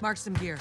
Mark some gear.